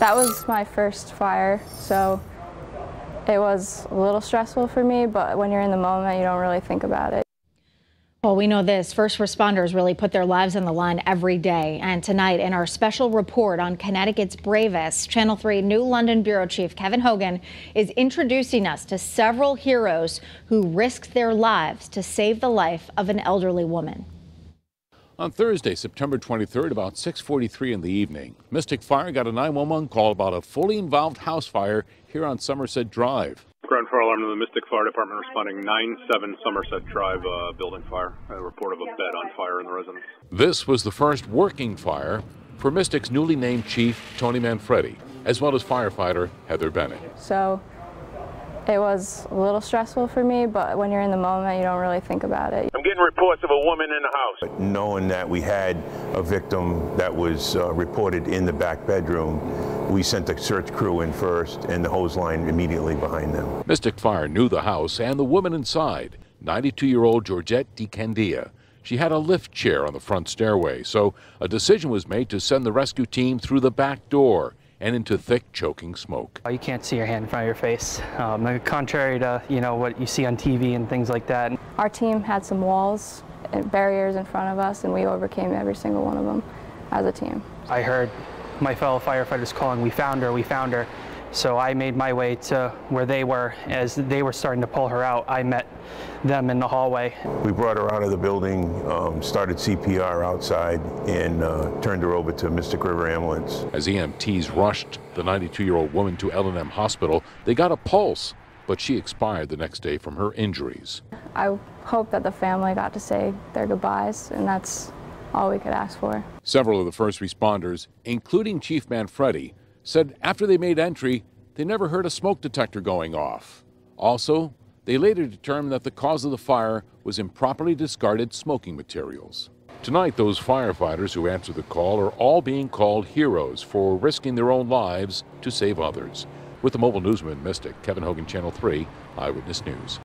That was my first fire, so it was a little stressful for me, but when you're in the moment, you don't really think about it. Well, we know this first responders really put their lives on the line every day. And tonight, in our special report on Connecticut's bravest, Channel 3 New London Bureau Chief Kevin Hogan is introducing us to several heroes who risked their lives to save the life of an elderly woman. On Thursday, September 23rd, about 6:43 in the evening, Mystic Fire got a 911 call about a fully involved house fire here on Somerset Drive. Groton fire alarm to the Mystic Fire Department responding 9-7 Somerset Drive uh, building fire. A report of a bed on fire in the residence. This was the first working fire for Mystic's newly named chief, Tony Manfredi, as well as firefighter Heather Bennett. So it was a little stressful for me, but when you're in the moment, you don't really think about it. I'm getting reports of a woman in the house. Knowing that we had a victim that was uh, reported in the back bedroom, we sent a search crew in first and the hose line immediately behind them. Mystic Fire knew the house and the woman inside, 92-year-old Georgette DiCandia. She had a lift chair on the front stairway, so a decision was made to send the rescue team through the back door and into thick, choking smoke. You can't see your hand in front of your face, um, contrary to you know what you see on TV and things like that. Our team had some walls and barriers in front of us, and we overcame every single one of them as a team. I heard my fellow firefighters calling, we found her, we found her. So I made my way to where they were. As they were starting to pull her out, I met them in the hallway. We brought her out of the building, um, started CPR outside, and uh, turned her over to Mystic River Ambulance. As EMTs rushed the 92-year-old woman to L&M Hospital, they got a pulse, but she expired the next day from her injuries. I hope that the family got to say their goodbyes, and that's all we could ask for. Several of the first responders, including Chief Manfredi, said after they made entry, they never heard a smoke detector going off. Also, they later determined that the cause of the fire was improperly discarded smoking materials. Tonight, those firefighters who answered the call are all being called heroes for risking their own lives to save others. With the mobile newsman Mystic, Kevin Hogan, Channel 3, Eyewitness News.